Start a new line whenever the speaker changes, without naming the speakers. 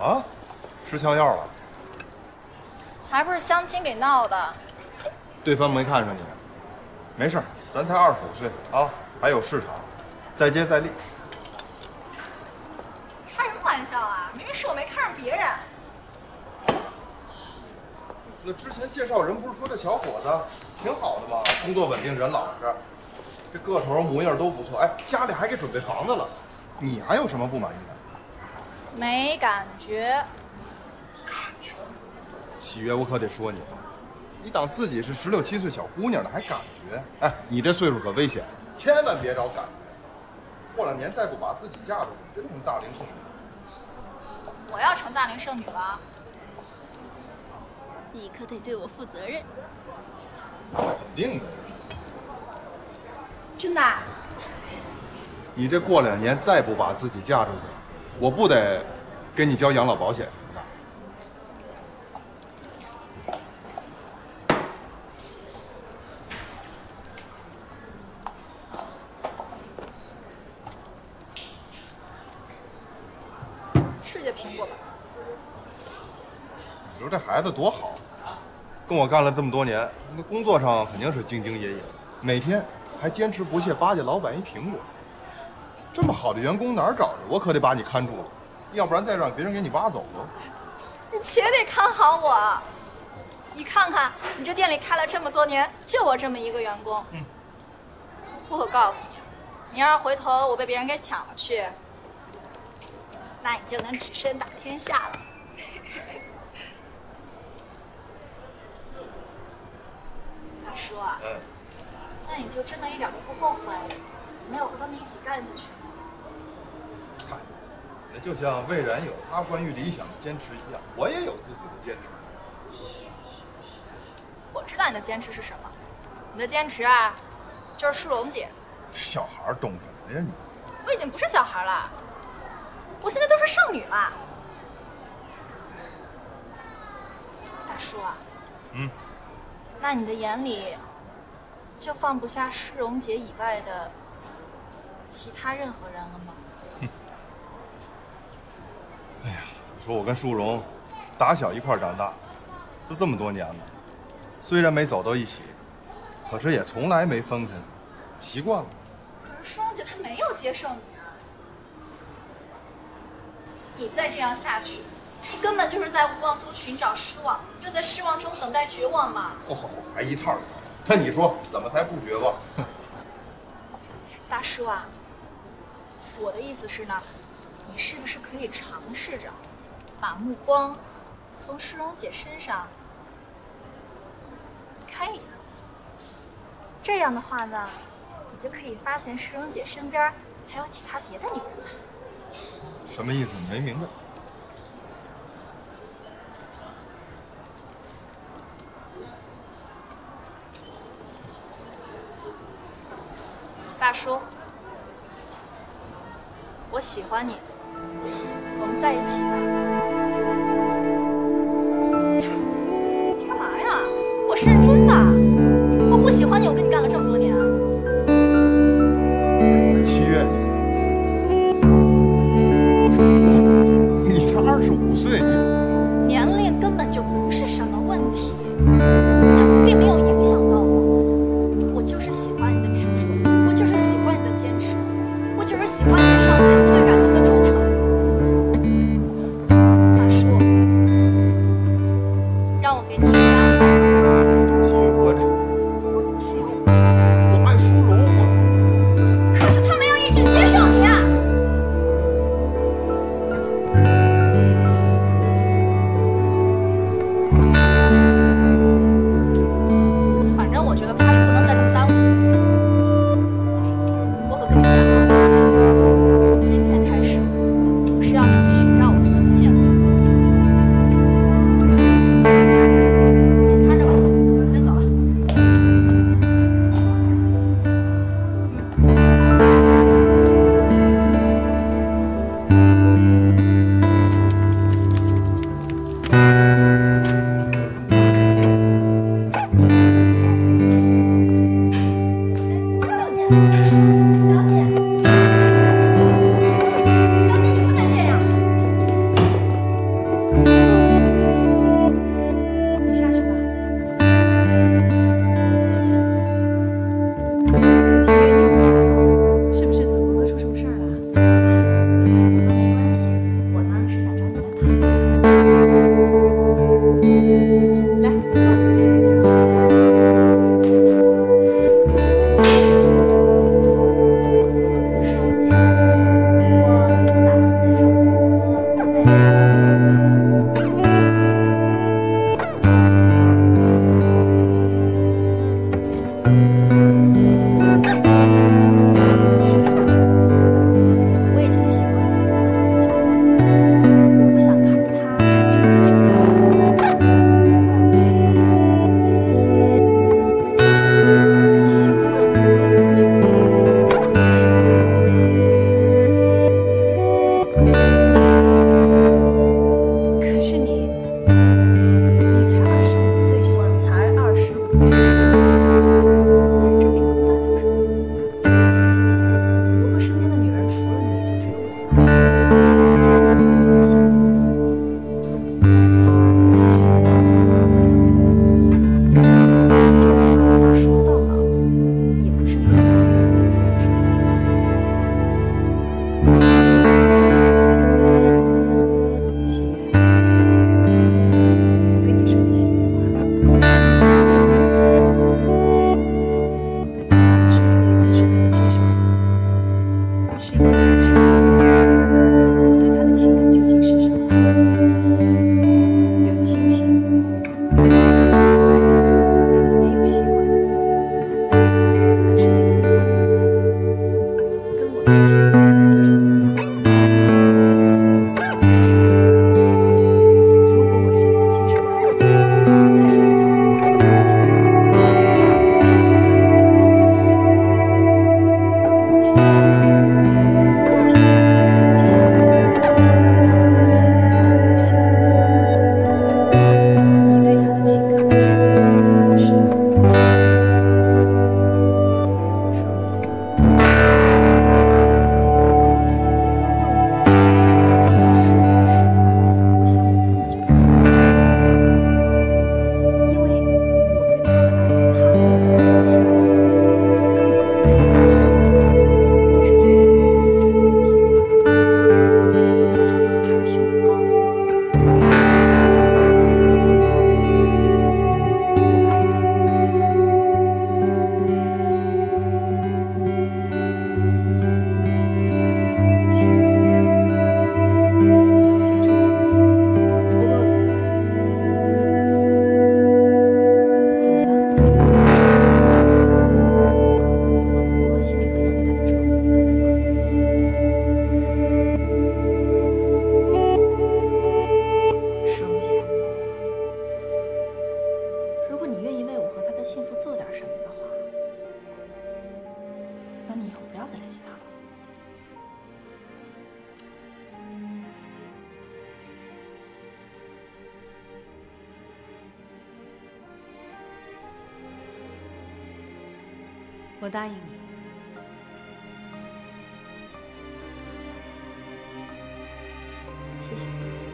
么？吃枪药了？
还不是相亲给闹的。
对方没看上你，没事，咱才二十五岁啊，还有市场，再接再厉。
开什么玩笑啊！明明是我没看上别人。
那之前介绍人不是说这小伙子挺好的吗？工作稳定，人老实，这个头模样都不错。哎，家里还给准备房子了，你还有什么不满意的？
没感觉。
感觉？喜悦，我可得说你，你当自己是十六七岁小姑娘呢，还感觉？哎，你这岁数可危险，千万别找感觉。过两年再不把自己嫁出去，真成大龄剩女。
我要成大龄剩女了。
你可得对我负责任。
那肯定的。
真的？
你这过两年再不把自己嫁出去，我不得给你交养老保险什么的。
是这苹果吧？
你说这孩子多好，跟我干了这么多年，那工作上肯定是兢兢业业，每天还坚持不懈巴结老板一苹果。这么好的员工哪儿找去？我可得把你看住了，要不然再让别人给你挖走了。
你且得看好我。你看看，你这店里开了这么多年，就我这么一个员工。
嗯。
我可告诉你，你要是回头我被别人给抢了去，那你就能只身打天下了。大叔啊，
嗯，
那你就真的一点都不后悔没有和他们一起干下去
就像魏然有他关于理想的坚持一样，我也有自己的坚持。
我知道你的坚持是什么，你的坚持啊，就是淑荣姐。
小孩懂什么呀你？
我已经不是小孩了，我现在都是剩女了。大叔啊，
嗯，
那你的眼里就放不下世荣姐以外的其他任何人了吗？
哎呀，你说我跟淑荣打小一块儿长大，都这么多年了，虽然没走到一起，可是也从来没分开，习惯了。
可是淑荣姐她没有接受你啊！你再这样下去，你根本就是在无望中寻找失望，又在失望中等待绝望嘛！
嚯嚯嚯，还一套一套。那你说怎么才不绝望？
大叔啊，我的意思是呢，你是不是可以尝试着把目光从诗荣姐身上开一开？这样的话呢，你就可以发现诗荣姐身边还有其他别的女人了。
什么意思？没明白。
大叔，我喜欢你，我们在一起吧。那你以后不要再联系他了。
我答应你。
谢谢。